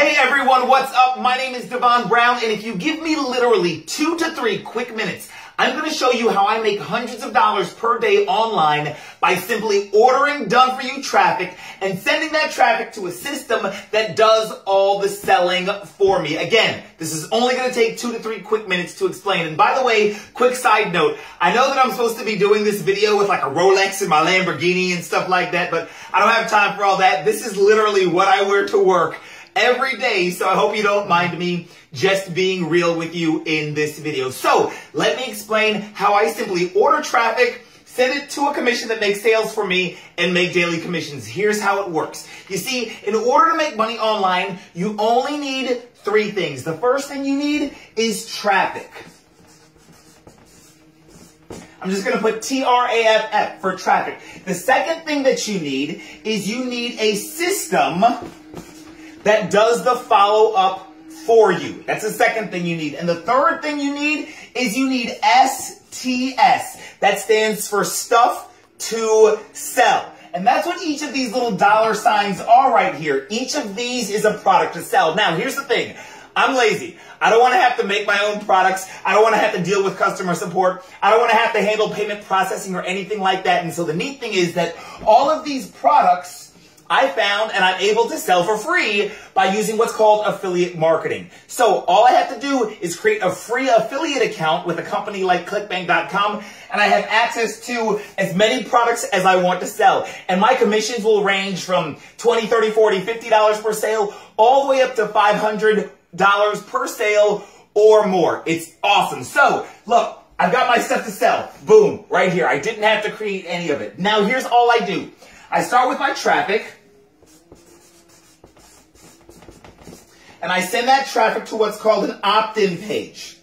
Hey everyone, what's up? My name is Devon Brown, and if you give me literally two to three quick minutes, I'm going to show you how I make hundreds of dollars per day online by simply ordering done for you traffic and sending that traffic to a system that does all the selling for me. Again, this is only going to take two to three quick minutes to explain. And by the way, quick side note, I know that I'm supposed to be doing this video with like a Rolex and my Lamborghini and stuff like that, but I don't have time for all that. This is literally what I wear to work every day. So I hope you don't mind me just being real with you in this video. So let me explain how I simply order traffic, send it to a commission that makes sales for me and make daily commissions. Here's how it works. You see, in order to make money online, you only need three things. The first thing you need is traffic. I'm just going to put T-R-A-F-F for traffic. The second thing that you need is you need a system that does the follow up for you. That's the second thing you need. And the third thing you need is you need STS. That stands for stuff to sell. And that's what each of these little dollar signs are right here. Each of these is a product to sell. Now, here's the thing. I'm lazy. I don't want to have to make my own products. I don't want to have to deal with customer support. I don't want to have to handle payment processing or anything like that. And so the neat thing is that all of these products I found and I'm able to sell for free by using what's called affiliate marketing. So all I have to do is create a free affiliate account with a company like clickbank.com and I have access to as many products as I want to sell. And my commissions will range from 20, 30, 40, 50 dollars per sale all the way up to 500 dollars per sale or more. It's awesome. So look, I've got my stuff to sell. Boom, right here. I didn't have to create any of it. Now here's all I do. I start with my traffic. And I send that traffic to what's called an opt-in page.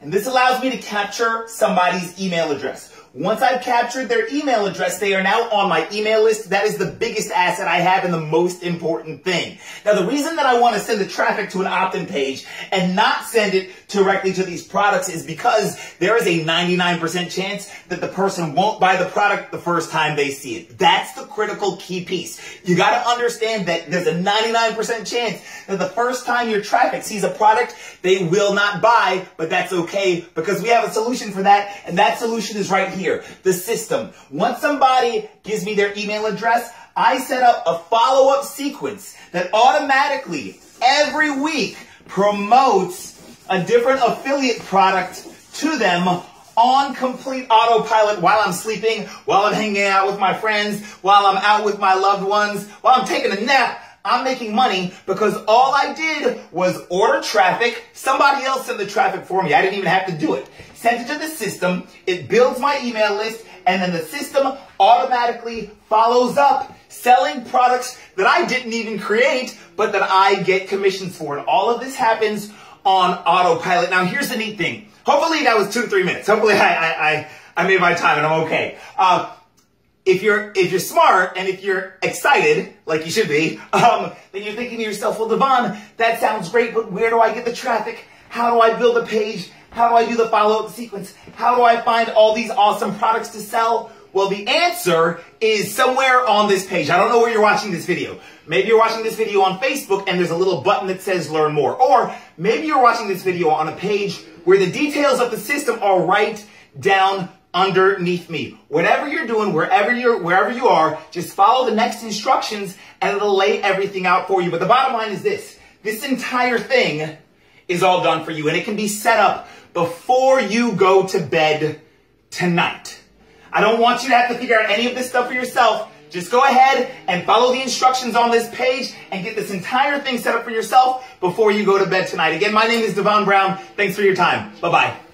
And this allows me to capture somebody's email address. Once I've captured their email address, they are now on my email list. That is the biggest asset I have and the most important thing. Now, the reason that I want to send the traffic to an opt-in page and not send it directly to these products is because there is a 99% chance that the person won't buy the product the first time they see it. That's the critical key piece. You got to understand that there's a 99% chance that the first time your traffic sees a product, they will not buy, but that's okay because we have a solution for that, and that solution is right here here, the system. Once somebody gives me their email address, I set up a follow-up sequence that automatically, every week, promotes a different affiliate product to them on complete autopilot while I'm sleeping, while I'm hanging out with my friends, while I'm out with my loved ones, while I'm taking a nap. I'm making money because all I did was order traffic. Somebody else sent the traffic for me. I didn't even have to do it. Sent it to the system. It builds my email list and then the system automatically follows up selling products that I didn't even create, but that I get commissions for. And all of this happens on autopilot. Now here's the neat thing. Hopefully that was two to three minutes. Hopefully I, I, I, I made my time and I'm okay. Uh, if you're if you're smart and if you're excited, like you should be, um, then you're thinking to yourself, well, Devon, that sounds great, but where do I get the traffic? How do I build a page? How do I do the follow-up sequence? How do I find all these awesome products to sell? Well, the answer is somewhere on this page. I don't know where you're watching this video. Maybe you're watching this video on Facebook and there's a little button that says learn more. Or maybe you're watching this video on a page where the details of the system are right down underneath me. Whatever you're doing, wherever you're, wherever you are, just follow the next instructions and it'll lay everything out for you. But the bottom line is this. This entire thing is all done for you and it can be set up before you go to bed tonight. I don't want you to have to figure out any of this stuff for yourself. Just go ahead and follow the instructions on this page and get this entire thing set up for yourself before you go to bed tonight. Again, my name is Devon Brown. Thanks for your time. Bye-bye.